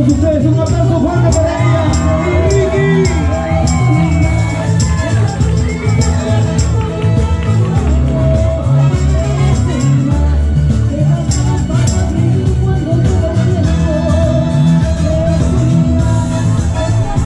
dois e três, uma pessoa para